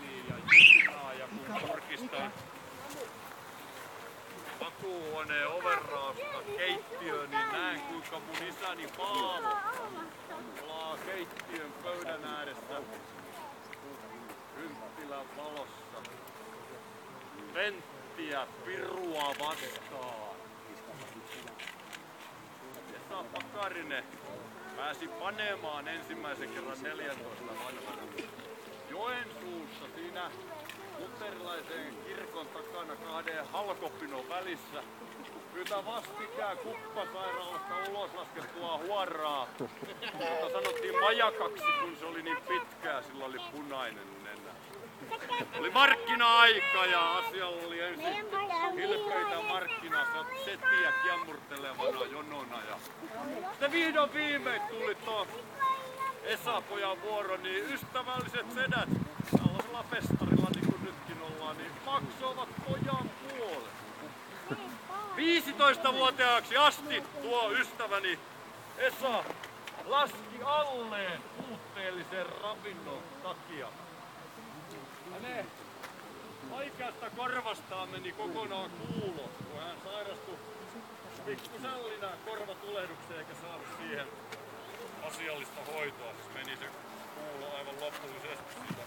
Anneliin ja Jussinaa ja kun kurkistaa makuuhuoneen overraasta keittiöön, niin näen kuinka mun isäni Paavo palaa keittiön pöydän ääressä kynttilän valossa. Penttiä pirua vastaan. Esa Pakarinen pääsi panemaan ensimmäisen kerran 14 vanhana. Joensuussa siinä luterilaisen kirkon takana kahden halkopinon välissä. Pyytää vastikään kuppasairaalasta ulos laskettua huoraa. Mutta sanottiin majakaksi, kun se oli niin pitkää, sillä oli punainen nenä. Oli markkina-aika ja asialla oli ensin hilpeitä markkinasetiä kiemmurtelevana jonona. Ja sitten vihdoin viimein tuli tuo Esa-pojan vuoro, niin ystävälliset sedät festarilla niin kuin nytkin ollaan, niin maksoivat pojan puolet. 15-vuotiaaksi asti tuo ystäväni Esa laski alleen puutteellisen ravinnon takia. Hänen oikeasta korvastaan meni kokonaan kuulo, kun hän sairastui pikkusallinä korvatulehdukseen eikä saanut siihen asiallista hoitoa. Siis meni se kuulo aivan korvasta.